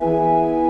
Música